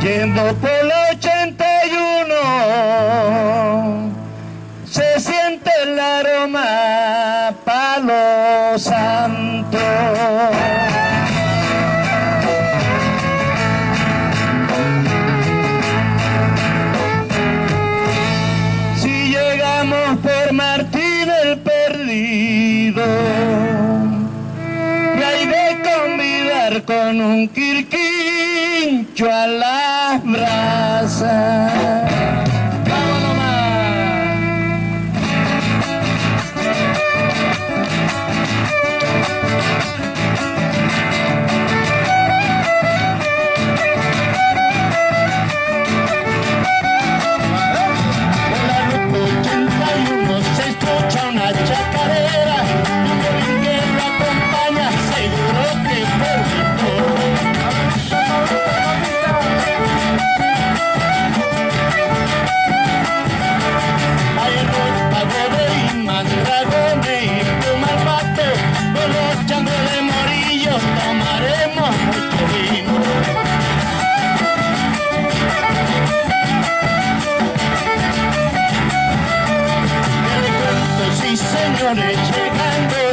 Yendo por el 81, se siente el aroma palo santo. Si llegamos por Martín el Perdido, y hay de convidar con un quirquincho a sad. Munich, Chicken